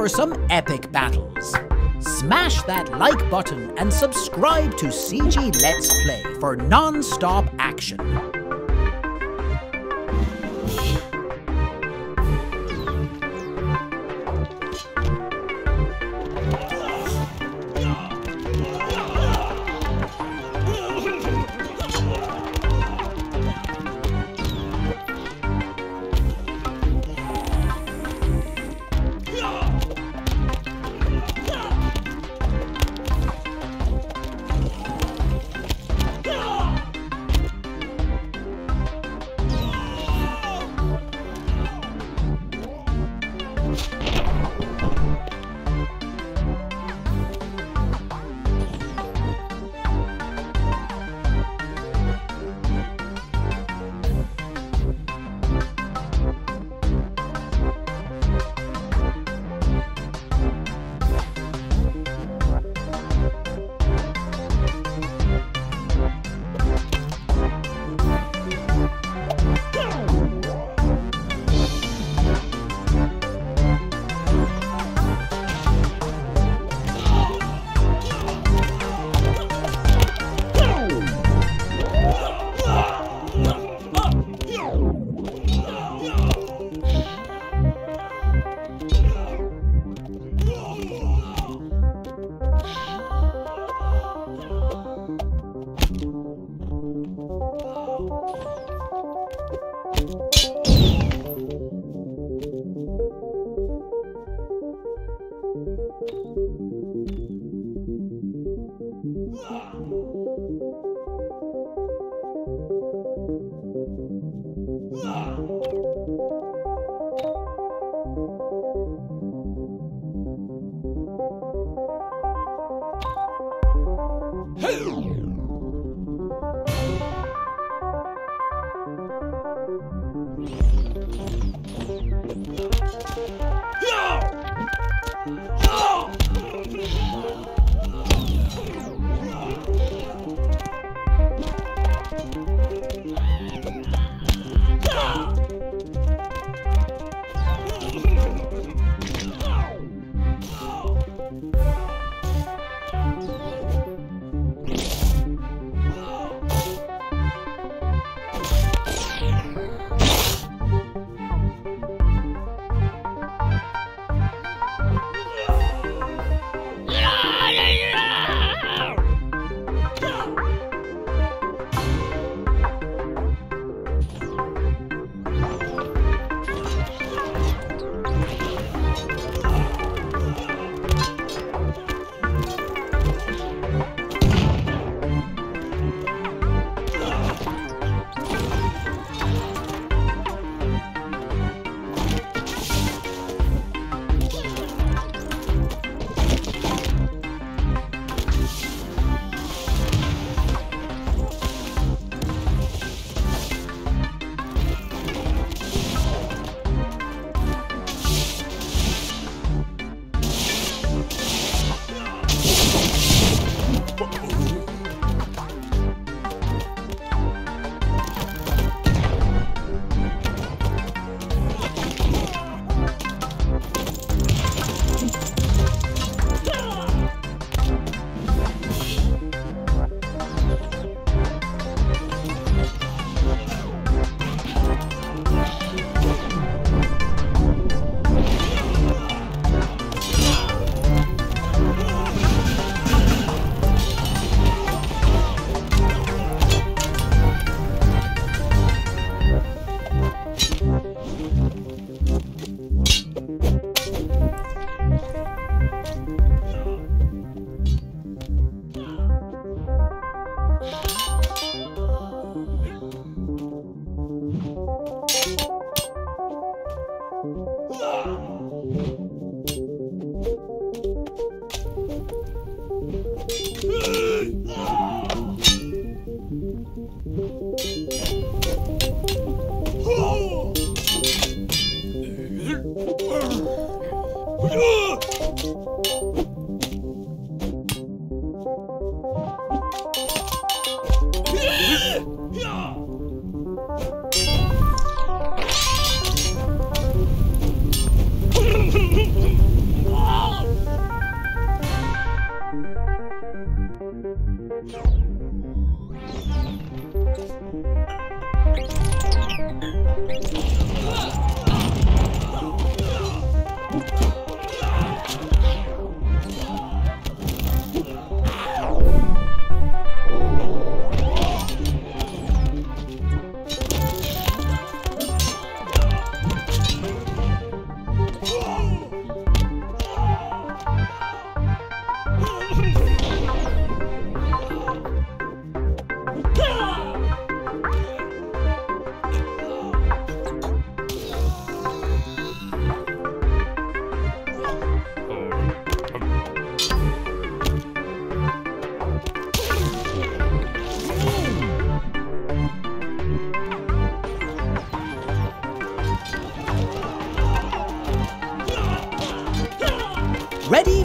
for some epic battles. Smash that like button and subscribe to CG Let's Play for non-stop action.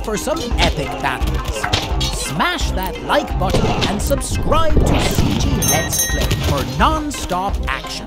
For some epic battles? Smash that like button and subscribe to CG Let's Play for non-stop action.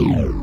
Boom.